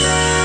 Yeah.